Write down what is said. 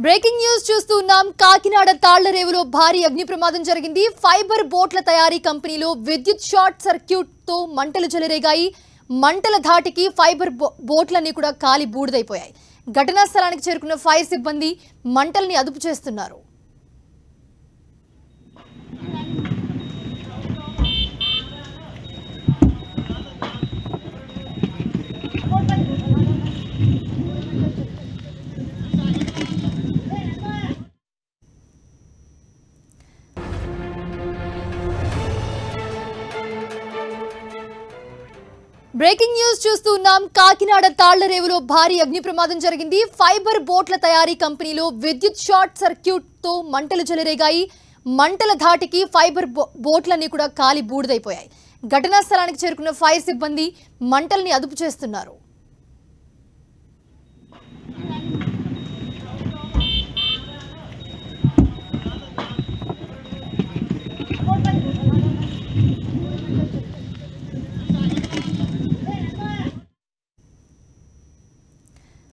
Breaking news చూస్తున్నాం కాకినాడ తాళ్ళరేవులో భారీ అగ్ని ప్రమాదం జరిగింది. ఫైబర్ బోట్ల తయారీ కంపెనీలో విద్యుత్ షార్ట్ సర్క్యూట్తో మంటలు చెలరేగాయి. మంటల ధాటికి ఫైబర్ బో- బోట్లన్నీ కూడా కాలి బూడిదైపోయాయి. ఘటనా స్థలానికి చేరుకున్న ఫైర్ సిబ్బంది మంటల్ని అదుపు చేస్తున్నారు. బ్రేకింగ్ న్యూస్ చూస్తూ ఉన్నాం. కాకినాడ తాళ్ళరేవులో భారీ అగ్ని ప్రమాదం జరిగింది. ఫైబర్ బోట్ల తయారీ కంపెనీలో విద్యుత్ షార్ట్ సర్క్యూట్తో మంటలు చెలరేగాయి. మంటల ధాటికి ఫైబర్ బో- బోట్లన్నీ కూడా కాలి బూడిదైపోయాయి. ఘటనా స్థలానికి చేరుకున్న ఫైర్ సిబ్బంది మంటల్ని అదుపు చేస్తున్నారు.